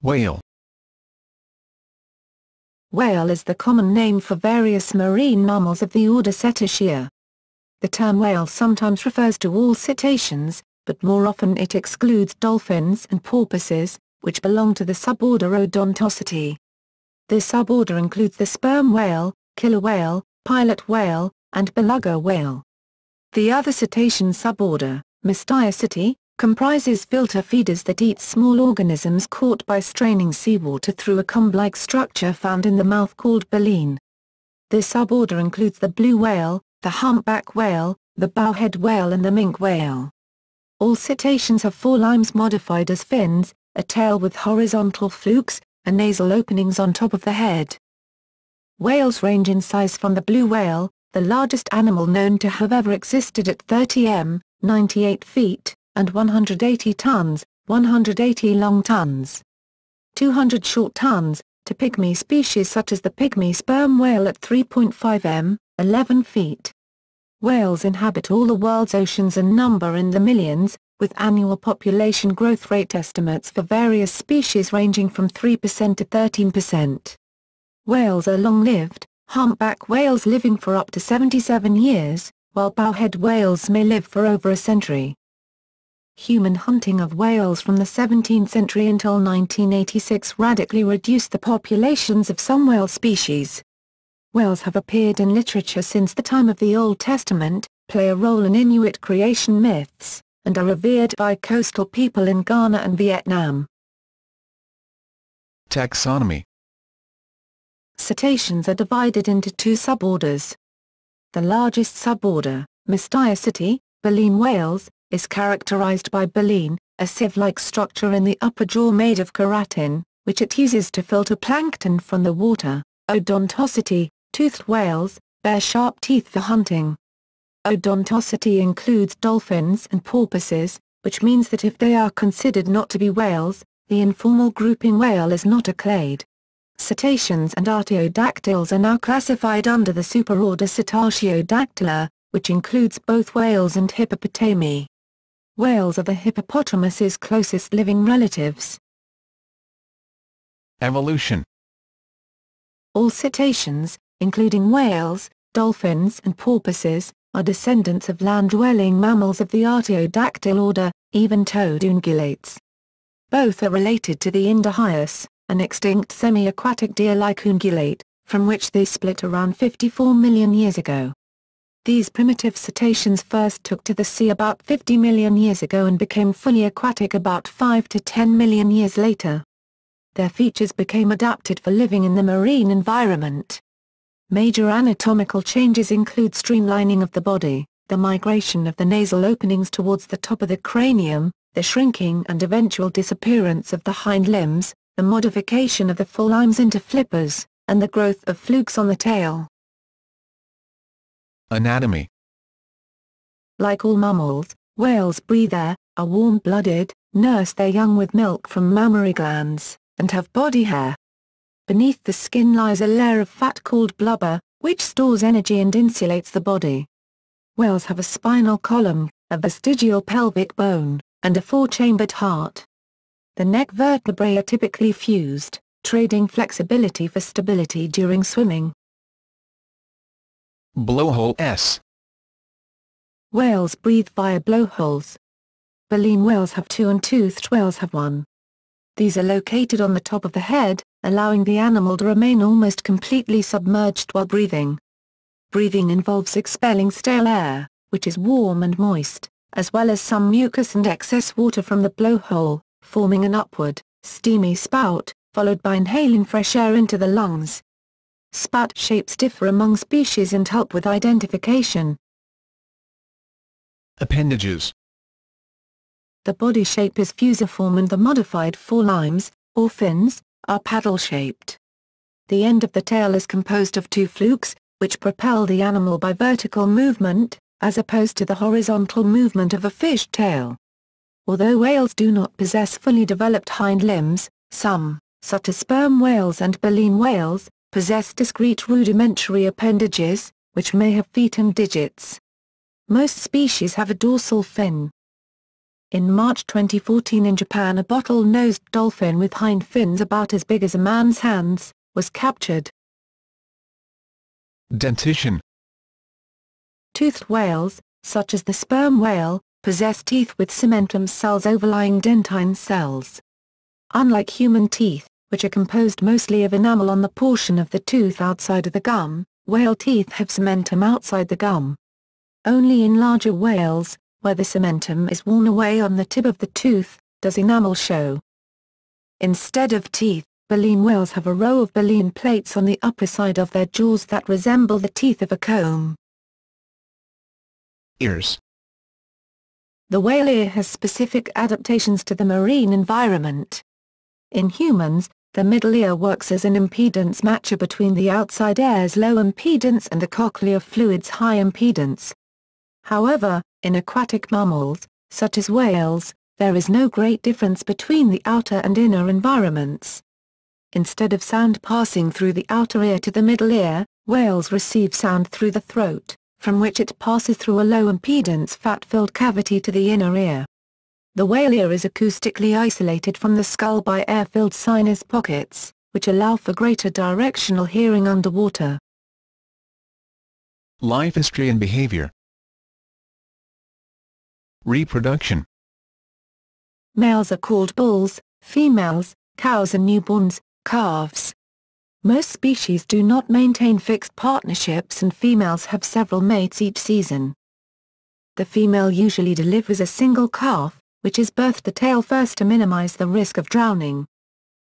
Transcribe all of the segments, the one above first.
Whale Whale is the common name for various marine mammals of the order Cetacea. The term whale sometimes refers to all cetaceans, but more often it excludes dolphins and porpoises, which belong to the suborder Odontoceti. This suborder includes the sperm whale, killer whale, pilot whale, and beluga whale. The other cetacean suborder, Mysticeti, comprises filter feeders that eat small organisms caught by straining seawater through a comb-like structure found in the mouth called baleen. This suborder includes the blue whale, the humpback whale, the bowhead whale and the minke whale. All cetaceans have forelimbs modified as fins, a tail with horizontal flukes, and nasal openings on top of the head. Whales range in size from the blue whale, the largest animal known to have ever existed at 30 m, 98 feet, and 180 tons, 180 long tons. 200 short tons, to pygmy species such as the pygmy sperm whale at 3.5 m, 11 feet. Whales inhabit all the world's oceans and number in the millions, with annual population growth rate estimates for various species ranging from 3% to 13%. Whales are long-lived, humpback whales living for up to 77 years, while bowhead whales may live for over a century. Human hunting of whales from the 17th century until 1986 radically reduced the populations of some whale species. Whales have appeared in literature since the time of the Old Testament, play a role in Inuit creation myths, and are revered by coastal people in Ghana and Vietnam. Taxonomy Cetaceans are divided into two suborders. The largest suborder, Mysticeti, baleen whales, is characterized by baleen, a sieve-like structure in the upper jaw made of keratin, which it uses to filter plankton from the water. Odontoceti, toothed whales, bear sharp teeth for hunting. Odontoceti includes dolphins and porpoises, which means that if they are considered not to be whales, the informal grouping whale is not a clade. Cetaceans and artiodactyls are now classified under the superorder Cetartiodactyla, which includes both whales and hippopotami. Whales are the hippopotamus's closest living relatives. Evolution All cetaceans, including whales, dolphins and porpoises, are descendants of land-dwelling mammals of the artiodactyl order, even-toed ungulates. Both are related to the Indohyus, an extinct semi-aquatic deer-like ungulate, from which they split around 54 million years ago. These primitive cetaceans first took to the sea about 50 million years ago and became fully aquatic about 5 to 10 million years later. Their features became adapted for living in the marine environment. Major anatomical changes include streamlining of the body, the migration of the nasal openings towards the top of the cranium, the shrinking and eventual disappearance of the hind limbs, the modification of the forelimbs into flippers, and the growth of flukes on the tail. Anatomy Like all mammals, whales breathe air, are warm-blooded, nurse their young with milk from mammary glands, and have body hair. Beneath the skin lies a layer of fat called blubber, which stores energy and insulates the body. Whales have a spinal column, a vestigial pelvic bone, and a four-chambered heart. The neck vertebrae are typically fused, trading flexibility for stability during swimming. Blowhole S Whales breathe via blowholes. Baleen whales have two and toothed whales have one. These are located on the top of the head, allowing the animal to remain almost completely submerged while breathing. Breathing involves expelling stale air, which is warm and moist, as well as some mucus and excess water from the blowhole, forming an upward, steamy spout, followed by inhaling fresh air into the lungs. Spout shapes differ among species and help with identification. Appendages The body shape is fusiform and the modified forelimbs, or fins, are paddle-shaped. The end of the tail is composed of two flukes, which propel the animal by vertical movement, as opposed to the horizontal movement of a fish tail. Although whales do not possess fully developed hind limbs, some, such as sperm whales and baleen whales, possess discrete rudimentary appendages, which may have feet and digits. Most species have a dorsal fin. In March 2014 in Japan a bottle-nosed dolphin with hind fins about as big as a man's hands, was captured. Dentition Toothed whales, such as the sperm whale, possess teeth with cementum cells overlying dentine cells. Unlike human teeth, which are composed mostly of enamel on the portion of the tooth outside of the gum, whale teeth have cementum outside the gum. Only in larger whales, where the cementum is worn away on the tip of the tooth, does enamel show. Instead of teeth, baleen whales have a row of baleen plates on the upper side of their jaws that resemble the teeth of a comb. Ears The whale ear has specific adaptations to the marine environment. In humans, the middle ear works as an impedance matcher between the outside air's low impedance and the cochlear fluid's high impedance. However, in aquatic mammals, such as whales, there is no great difference between the outer and inner environments. Instead of sound passing through the outer ear to the middle ear, whales receive sound through the throat from which it passes through a low-impedance fat-filled cavity to the inner ear. The whale ear is acoustically isolated from the skull by air-filled sinus pockets, which allow for greater directional hearing underwater. Life history and behavior Reproduction Males are called bulls, females, cows and newborns, calves. Most species do not maintain fixed partnerships and females have several mates each season. The female usually delivers a single calf, which is birthed the tail first to minimize the risk of drowning.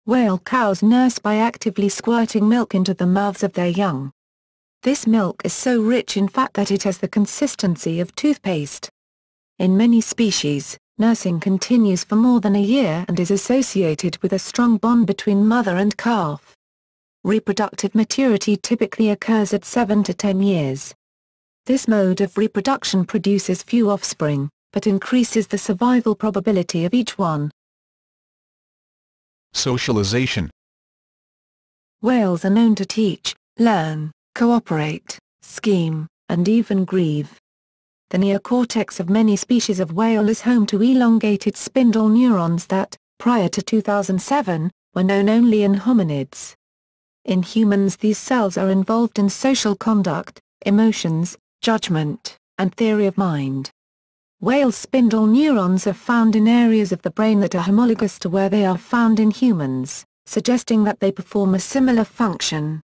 Whale cows nurse by actively squirting milk into the mouths of their young. This milk is so rich in fat that it has the consistency of toothpaste. In many species, nursing continues for more than a year and is associated with a strong bond between mother and calf. Reproductive maturity typically occurs at 7 to 10 years. This mode of reproduction produces few offspring, but increases the survival probability of each one. Socialization Whales are known to teach, learn, cooperate, scheme, and even grieve. The neocortex of many species of whale is home to elongated spindle neurons that, prior to 2007, were known only in hominids. In humans these cells are involved in social conduct, emotions, judgment, and theory of mind. Whale spindle neurons are found in areas of the brain that are homologous to where they are found in humans, suggesting that they perform a similar function.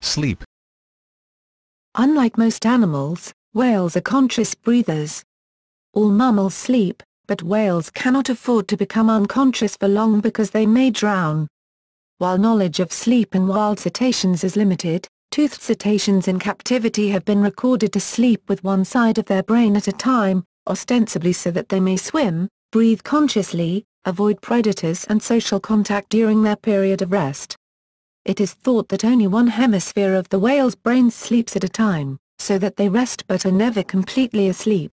Sleep Unlike most animals, whales are conscious breathers. All mammals sleep, but whales cannot afford to become unconscious for long because they may drown. While knowledge of sleep in wild cetaceans is limited, toothed cetaceans in captivity have been recorded to sleep with one side of their brain at a time, ostensibly so that they may swim, breathe consciously, avoid predators and social contact during their period of rest. It is thought that only one hemisphere of the whale's brain sleeps at a time, so that they rest but are never completely asleep.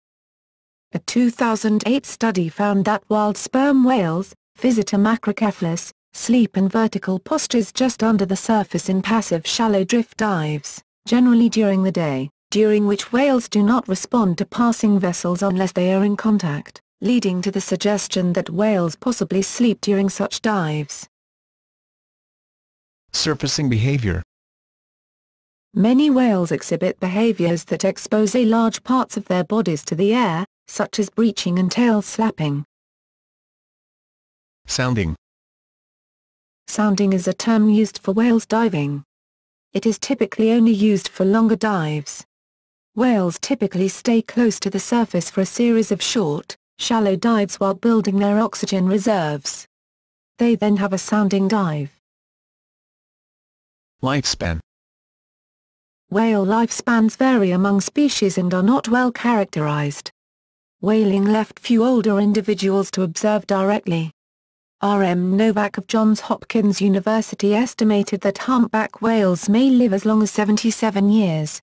A 2008 study found that wild sperm whales, Physeter macrocephalus, sleep in vertical postures just under the surface in passive shallow drift dives, generally during the day, during which whales do not respond to passing vessels unless they are in contact, leading to the suggestion that whales possibly sleep during such dives. Surfacing behavior Many whales exhibit behaviors that expose large parts of their bodies to the air, such as breaching and tail slapping. Sounding Sounding is a term used for whales diving. It is typically only used for longer dives. Whales typically stay close to the surface for a series of short, shallow dives while building their oxygen reserves. They then have a sounding dive. Lifespan Whale lifespans vary among species and are not well characterized. Whaling left few older individuals to observe directly. R. M. Novak of Johns Hopkins University estimated that humpback whales may live as long as 77 years.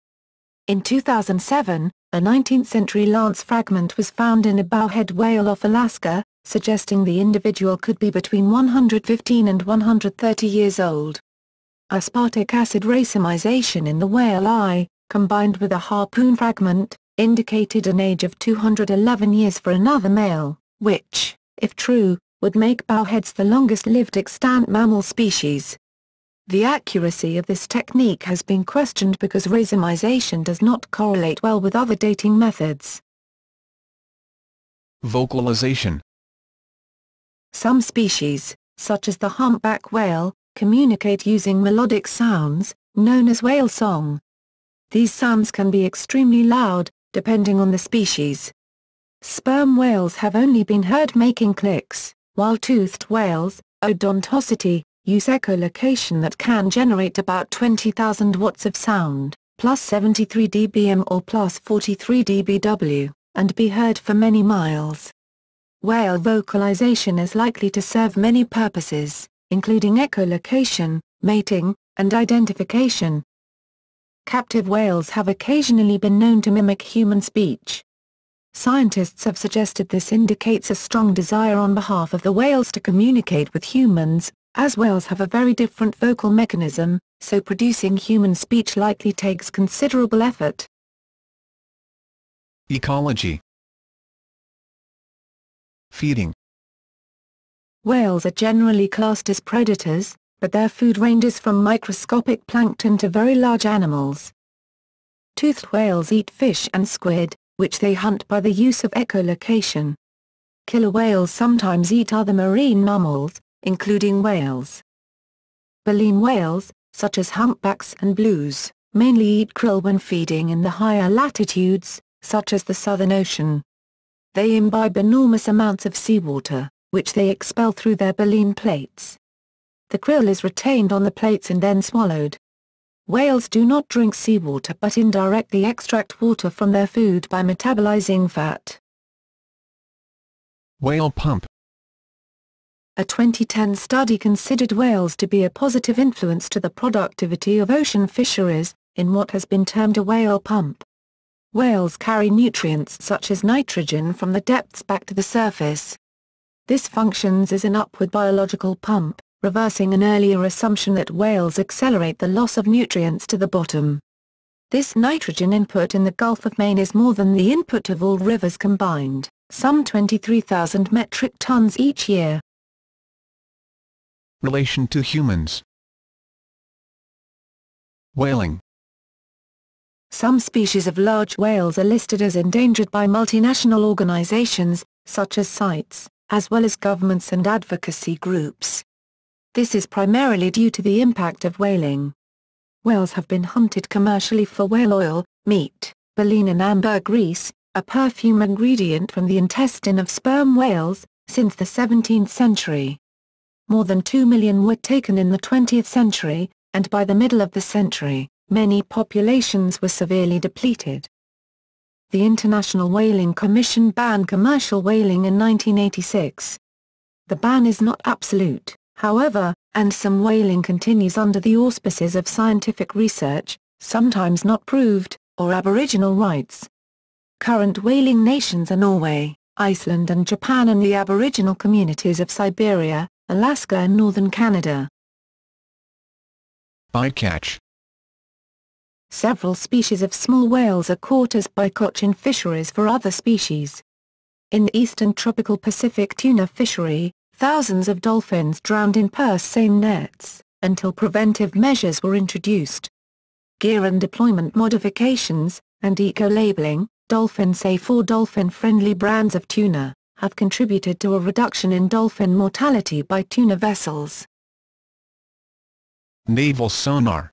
In 2007, a 19th-century lance fragment was found in a bowhead whale off Alaska, suggesting the individual could be between 115 and 130 years old. Aspartic acid racemization in the whale eye, combined with a harpoon fragment, indicated an age of 211 years for another male, which, if true, would make bowheads the longest-lived extant mammal species. The accuracy of this technique has been questioned because racemization does not correlate well with other dating methods. Vocalization Some species, such as the humpback whale, communicate using melodic sounds, known as whale song. These sounds can be extremely loud, depending on the species. Sperm whales have only been heard making clicks, while toothed whales, Odontoceti, use echolocation that can generate about 20,000 watts of sound, plus 73 dBm or plus 43 dBW, and be heard for many miles. Whale vocalization is likely to serve many purposes, including echolocation, mating, and identification. Captive whales have occasionally been known to mimic human speech. Scientists have suggested this indicates a strong desire on behalf of the whales to communicate with humans, as whales have a very different vocal mechanism, so producing human speech likely takes considerable effort. Ecology Feeding Whales are generally classed as predators, but their food ranges from microscopic plankton to very large animals. Toothed whales eat fish and squid, which they hunt by the use of echolocation. Killer whales sometimes eat other marine mammals, including whales. Baleen whales, such as humpbacks and blues, mainly eat krill when feeding in the higher latitudes, such as the Southern Ocean. They imbibe enormous amounts of seawater, which they expel through their baleen plates. The krill is retained on the plates and then swallowed. Whales do not drink seawater but indirectly extract water from their food by metabolizing fat. Whale pump A 2010 study considered whales to be a positive influence to the productivity of ocean fisheries, in what has been termed a whale pump. Whales carry nutrients such as nitrogen from the depths back to the surface, this functions as an upward biological pump, reversing an earlier assumption that whales accelerate the loss of nutrients to the bottom. This nitrogen input in the Gulf of Maine is more than the input of all rivers combined, some 23,000 metric tons each year. Relation to humans Whaling Some species of large whales are listed as endangered by multinational organizations, such as CITES as well as governments and advocacy groups. This is primarily due to the impact of whaling. Whales have been hunted commercially for whale oil, meat, baleen and ambergris, a perfume ingredient from the intestine of sperm whales, since the 17th century. More than 2 million were taken in the 20th century, and by the middle of the century, many populations were severely depleted the International Whaling Commission banned commercial whaling in 1986. The ban is not absolute, however, and some whaling continues under the auspices of scientific research, sometimes not proved, or aboriginal rights. Current whaling nations are Norway, Iceland and Japan and the aboriginal communities of Siberia, Alaska and northern Canada. Bycatch Several species of small whales are caught as bycatch in fisheries for other species. In the eastern tropical Pacific tuna fishery, thousands of dolphins drowned in purse seine nets, until preventive measures were introduced. Gear and deployment modifications, and eco-labeling, Dolphin Safe or dolphin-friendly brands of tuna, have contributed to a reduction in dolphin mortality by tuna vessels. Naval sonar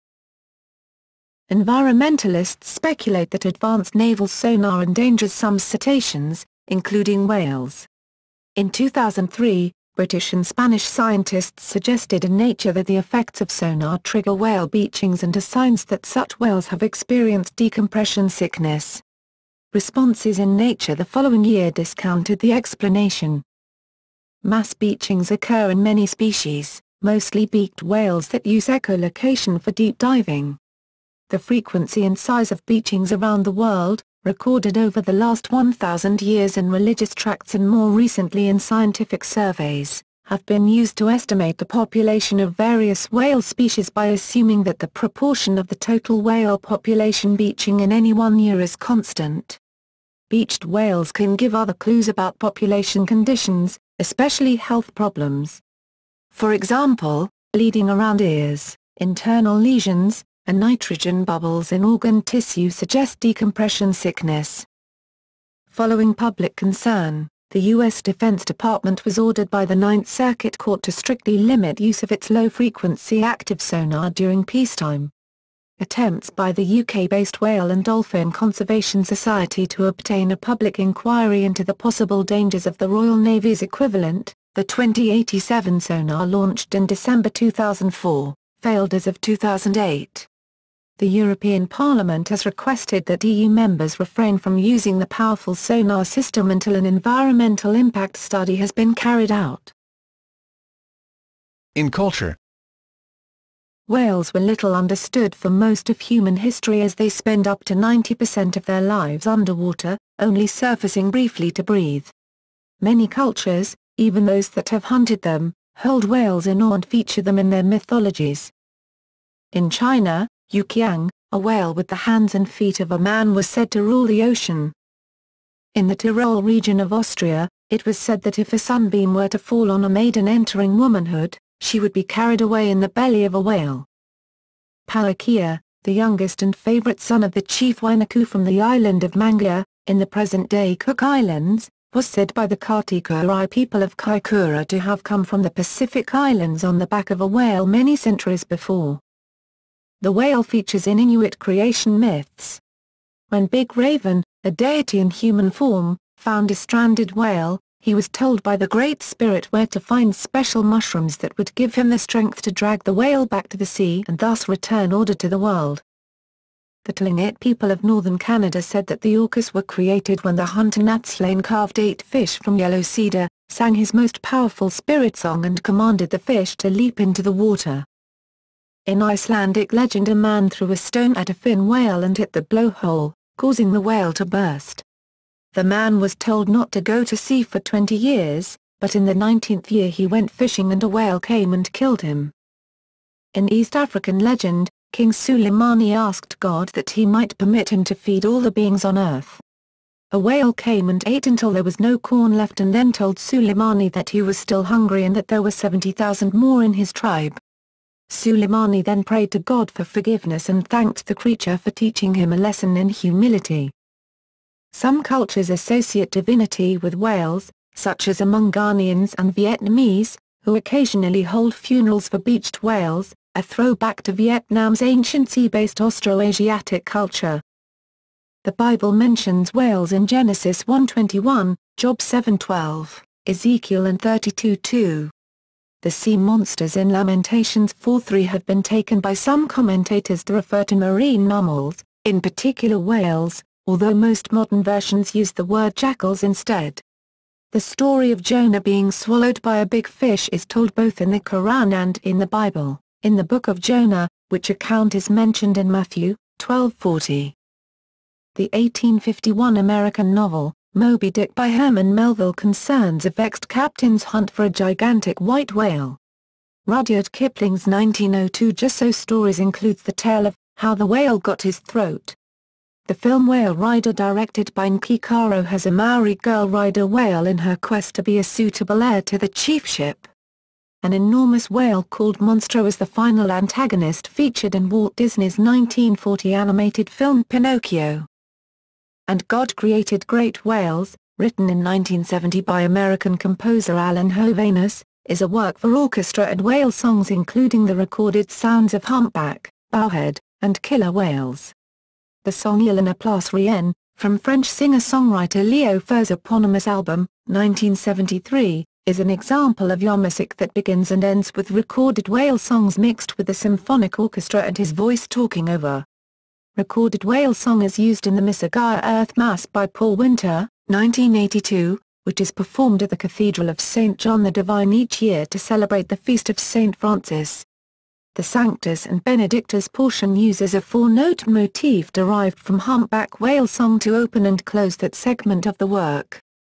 Environmentalists speculate that advanced naval sonar endangers some cetaceans, including whales. In 2003, British and Spanish scientists suggested in Nature that the effects of sonar trigger whale beachings and are signs that such whales have experienced decompression sickness. Responses in Nature the following year discounted the explanation. Mass beachings occur in many species, mostly beaked whales that use echolocation for deep diving. The frequency and size of beachings around the world, recorded over the last 1,000 years in religious tracts and more recently in scientific surveys, have been used to estimate the population of various whale species by assuming that the proportion of the total whale population beaching in any one year is constant. beached whales can give other clues about population conditions, especially health problems. For example, bleeding around ears, internal lesions, and nitrogen bubbles in organ tissue suggest decompression sickness. Following public concern, the U.S. Defense Department was ordered by the Ninth Circuit Court to strictly limit use of its low-frequency active sonar during peacetime. Attempts by the UK-based Whale and Dolphin Conservation Society to obtain a public inquiry into the possible dangers of the Royal Navy's equivalent, the 2087 sonar launched in December 2004, failed as of 2008 the European Parliament has requested that EU members refrain from using the powerful sonar system until an environmental impact study has been carried out. In culture, Whales were little understood for most of human history as they spend up to 90% of their lives underwater, only surfacing briefly to breathe. Many cultures, even those that have hunted them, hold whales in awe and feature them in their mythologies. In China, Yuqiang, a whale with the hands and feet of a man was said to rule the ocean. In the Tyrol region of Austria, it was said that if a sunbeam were to fall on a maiden entering womanhood, she would be carried away in the belly of a whale. Paikea, the youngest and favorite son of the chief Uenuku from the island of Mangaia, in the present-day Cook Islands, was said by the Katikuri people of Kaikoura to have come from the Pacific Islands on the back of a whale many centuries before. The whale features in Inuit creation myths. When Big Raven, a deity in human form, found a stranded whale, he was told by the Great Spirit where to find special mushrooms that would give him the strength to drag the whale back to the sea and thus return order to the world. The Tlingit people of northern Canada said that the orcas were created when the hunter Natsilane carved eight fish from yellow cedar, sang his most powerful spirit song and commanded the fish to leap into the water. In Icelandic legend a man threw a stone at a fin whale and hit the blowhole, causing the whale to burst. The man was told not to go to sea for 20 years, but in the 19th year he went fishing and a whale came and killed him. In East African legend, King Suleimani asked God that he might permit him to feed all the beings on earth. A whale came and ate until there was no corn left and then told Suleimani that he was still hungry and that there were 70,000 more in his tribe. Suleimani then prayed to God for forgiveness and thanked the creature for teaching him a lesson in humility. Some cultures associate divinity with whales, such as among Ghanaians and Vietnamese, who occasionally hold funerals for beached whales, a throwback to Vietnam's ancient sea-based Austroasiatic culture. The Bible mentions whales in Genesis 1:21, Job 7:12, Ezekiel and 32:2. The sea monsters in Lamentations 4:3 have been taken by some commentators to refer to marine mammals, in particular whales, although most modern versions use the word jackals instead. The story of Jonah being swallowed by a big fish is told both in the Quran and in the Bible, in the Book of Jonah, which account is mentioned in Matthew 12:40. The 1851 American novel, Moby Dick by Herman Melville concerns a vexed captain's hunt for a gigantic white whale. Rudyard Kipling's 1902 Just So Stories includes the tale of how the whale got his throat. The film Whale Rider directed by Niki Caro has a Maori girl ride a whale in her quest to be a suitable heir to the chiefship. An enormous whale called Monstro is the final antagonist featured in Walt Disney's 1940 animated film Pinocchio and God Created Great Whales, written in 1970 by American composer Alan Hovhaness, is a work for orchestra and whale songs including the recorded sounds of humpback, bowhead, and killer whales. The song Il n'y a plus rien, from French singer-songwriter Léo Ferré's eponymous album, 1973, is an example of your that begins and ends with recorded whale songs mixed with the symphonic orchestra and his voice talking over. Recorded whale song is used in the Missa Gaia Earth Mass by Paul Winter, 1982, which is performed at the Cathedral of St. John the Divine each year to celebrate the feast of St. Francis. The Sanctus and Benedictus portion uses a four-note motif derived from humpback whale song to open and close that segment of the work.